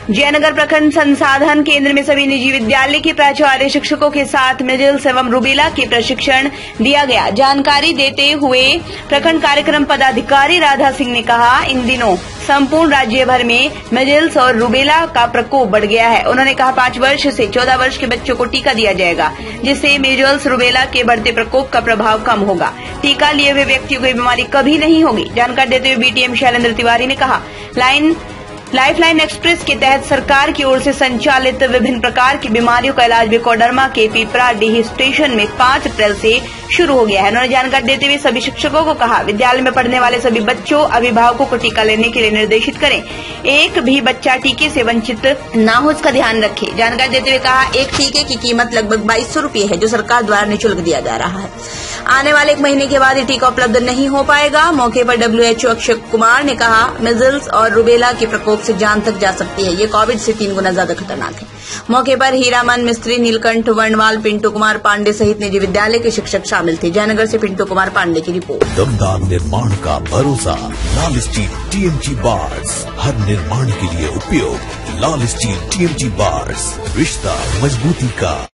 जयनगर प्रखंड संसाधन केंद्र में सभी निजी विद्यालय के प्राचार्य शिक्षकों के साथ मिडिल्स एवं रूबेला के प्रशिक्षण दिया गया। जानकारी देते हुए प्रखंड कार्यक्रम पदाधिकारी राधा सिंह ने कहा, इन दिनों संपूर्ण राज्य भर में मिडिल्स और रूबेला का प्रकोप बढ़ गया है। उन्होंने कहा, पाँच वर्ष से चौदह वर्ष के बच्चों को टीका दिया जाएगा, जिससे मिडिल्स रूबेला के बढ़ते प्रकोप का प्रभाव कम होगा। टीका लिए हुए व्यक्तियों को बीमारी कभी नहीं होगी। जानकारी देते हुए बीटीएम शैलेंद्र तिवारी ने कहा, लाइन लाइफलाइन एक्सप्रेस के तहत सरकार की ओर से संचालित विभिन्न प्रकार की बीमारियों का इलाज विकोडर्मा के पीपरा डीह स्टेशन में पाँच अप्रैल से शुरू हो गया है। उन्होंने जानकारी देते हुए सभी शिक्षकों को कहा, विद्यालय में पढ़ने वाले सभी बच्चों, अभिभावकों को टीका लेने के लिए निर्देशित करें। एक भी बच्चा टीके से वंचित न हो, इसका ध्यान रखें। जानकारी देते हुए कहा, एक टीके की कीमत लगभग बाईस सौ है, जो सरकार द्वारा निःशुल्क दिया जा रहा है। आने वाले एक महीने के बाद ये टीका उपलब्ध नहीं हो पाएगा। मौके पर डब्ल्यूएचओ अक्षय कुमार ने कहा, मिजल्स और रूबेला के प्रकोप से जान तक जा सकती है। ये कोविड से तीन गुना ज़्यादा खतरनाक है। मौके पर हीरामन मिस्त्री नीलकंठ वर्णवाल, पिंटू कुमार पांडे सहित निजी विद्यालय के शिक्षक शामिल थे। जयनगर से पिंटू कुमार पांडे की रिपोर्ट। दमदार निर्माण का भरोसा, लाल स्टील टीएमजी बार्स हर निर्माण के लिए उपयोग, लाल स्टील टीएमजी बार्स रिश्ता मजबूती का।